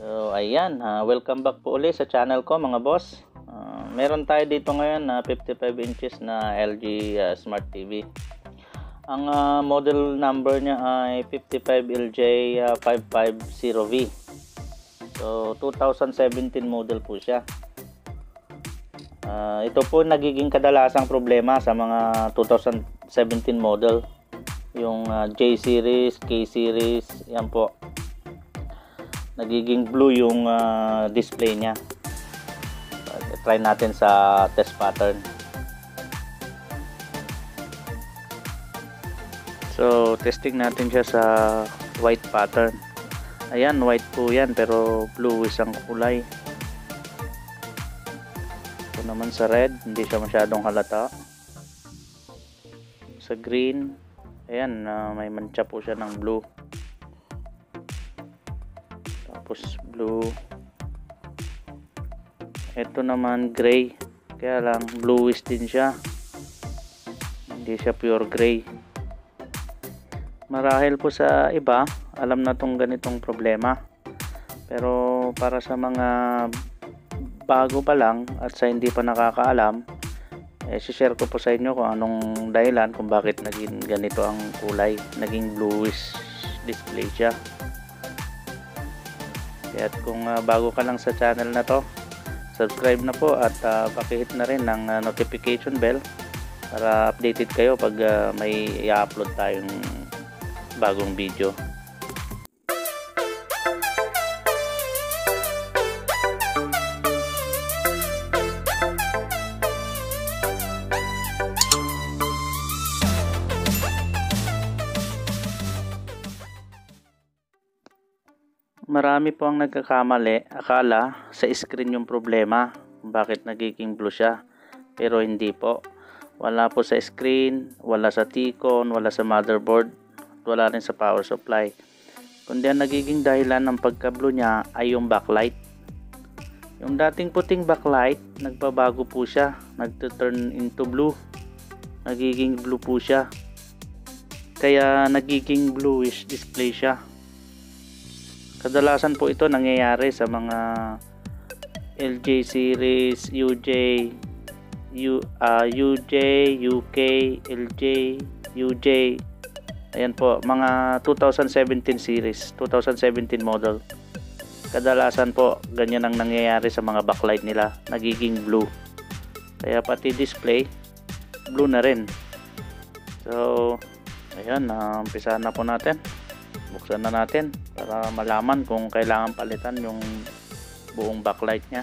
So, ayan. ah, welcome back po ulit sa channel ko mga boss. Ah, meron tayo dito ngayon na 55 inches na LG ah, Smart TV. Ang ah, model number niya ay 55LJ550V. So, 2017 model po siya. Ah, ito po nagiging kadalasang problema sa mga 2017 model. Yung ah, J series, K series, yan po nagiging blue yung ah, display niya. Uh, try natin sa test pattern. So, testing natin siya sa white pattern. Ayan, white po yan pero bluish ang kulay. Ito naman sa red, hindi siya masyadong halata. Sa green, ayan, ah, may mancha po siya ng blue tapos blue. Ito naman gray. Kaya lang bluish din siya. Hindi siya pure gray. Marahil po sa iba alam na tong ganitong problema. Pero para sa mga bago pa lang at sa hindi pa nakakaalam eh share ko po sa inyo kung anong dahilan kung bakit naging ganito ang kulay naging bluish display siya kaya kung uh, bago ka lang sa channel na to, subscribe na po at uh, pakihit na rin ng uh, notification bell para updated kayo pag uh, may i-upload tayong bagong video. Marami po ang nagkakamali, akala sa screen yung problema, bakit nagiging blue siya. Pero hindi po. Wala po sa screen, wala sa T-con, wala sa motherboard, wala rin sa power supply. Kundi ang nagiging dahilan ng pagka-blue niya ay yung backlight. Yung dating puting backlight, nagbabago po siya, nagto-turn into blue. Nagiging blue po siya. Kaya nagiging bluish display siya. Kadalasan po ito nangyayari sa mga LJ series, UJ, U, uh, UJ, UK, LJ, UJ. Ayan po, mga 2017 series, 2017 model. Kadalasan po, ganyan ang nangyayari sa mga backlight nila, nagiging blue. Kaya pati display, blue na rin. So, ayan, uh, umpisa na po natin buksan na natin para malaman kung kailangan palitan yung buong backlight nya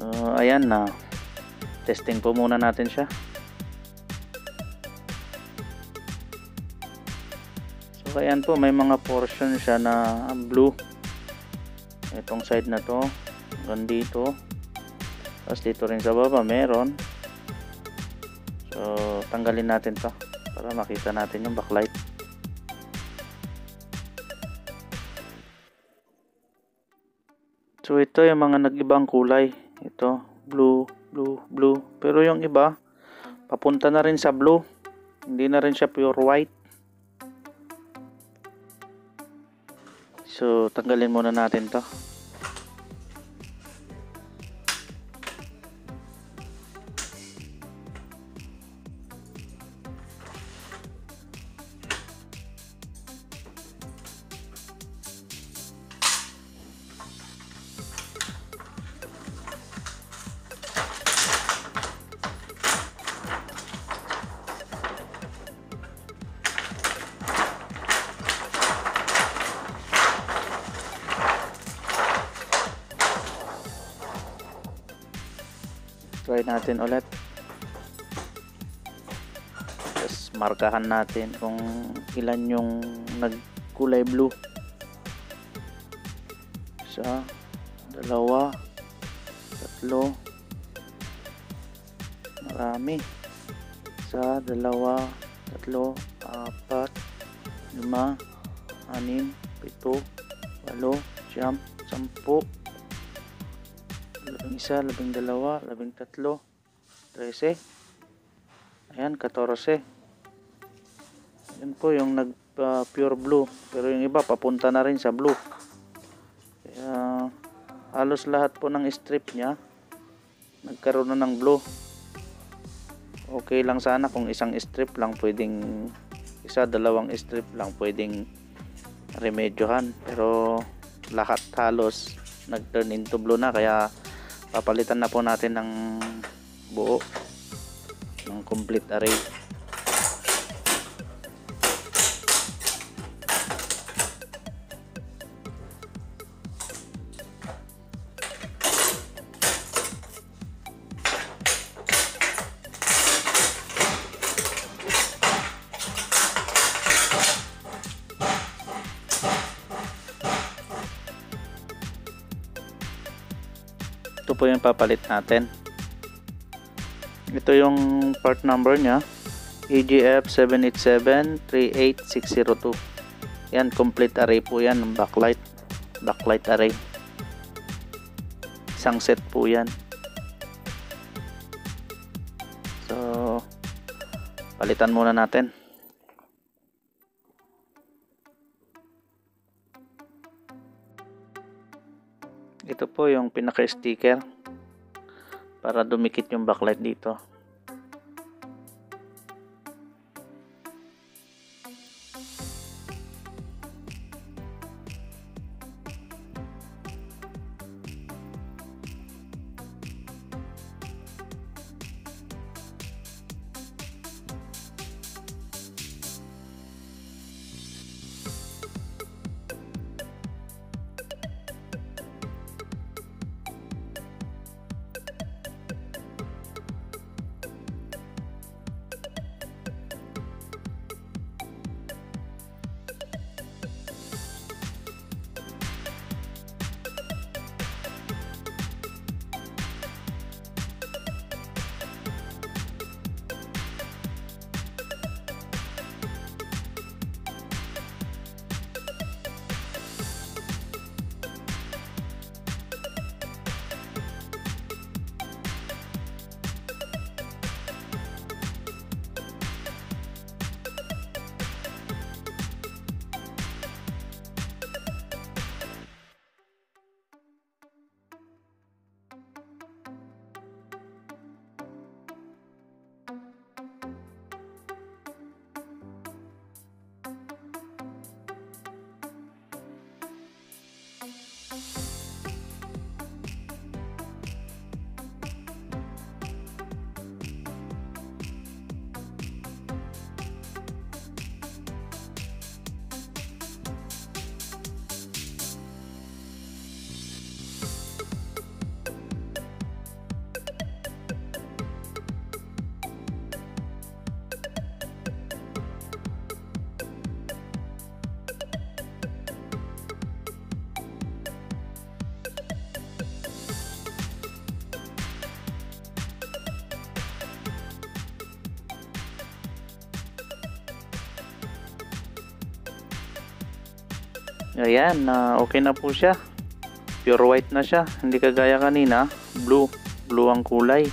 So, ayan na. Testing po muna natin siya. So, ayan po, may mga portion siya na blue. Itong side na to, hanggang dito. Tapos dito rin sa baba, meron. So, tanggalin natin to para makita natin yung backlight. So, ito yung mga nag-ibang kulay. Ito, blue, blue, blue. Pero yung iba, papunta na rin sa blue. Hindi na rin siya pure white. So, tanggalin muna natin to. Try natin ulit. Tapos markahan natin kung ilan yung nagkulay blue. Isa dalawa tatlo. Marami. Isa dalawa tatlo apat lima anim pito walo siyam sampu labing isa, labing dalawa, labing tatlo, 13. Ayan, 14. Yan po yung nag uh, pure blue. Pero yung iba papunta na rin sa blue. Kaya halos lahat po ng strip niya nagkaroon na ng blue. Okay lang sana kung isang strip lang pwedeng isa, dalawang strip lang pwedeng remedyohan. Pero lahat halos nag-turn into blue na kaya papalitan na po natin ng buo ng complete array ito po yung papalit natin. Ito yung part number nya EGF 787-38602 yan complete array po yan ng backlight backlight array. Isang set po yan. So palitan muna natin po yung pinaka sticker para dumikit yung backlight dito Ayan, na okay na po siya. Pure white na siya. Hindi kagaya kanina, blue. Blue ang kulay.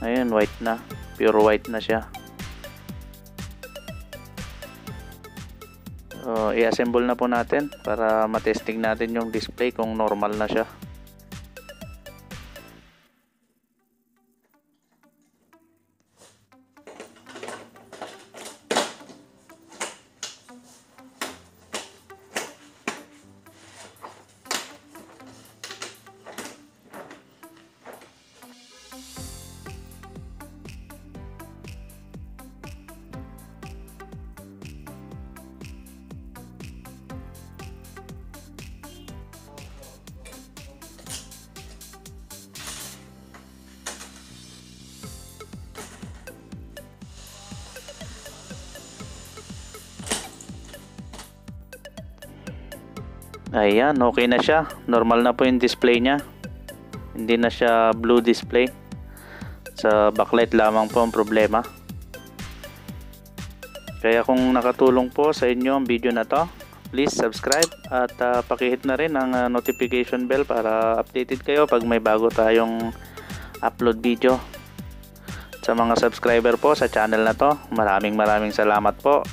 Ayan, white na. Pure white na siya. So, i-assemble na po natin para matesting natin yung display kung normal na siya. Ayan, okay na siya. Normal na po yung display niya. Hindi na siya blue display. Sa backlight lamang po ang problema. Kaya kung nakatulong po sa inyo ang video na to, please subscribe at uh, pakihit na rin ang uh, notification bell para updated kayo pag may bago tayong upload video. Sa mga subscriber po sa channel na to, maraming maraming salamat po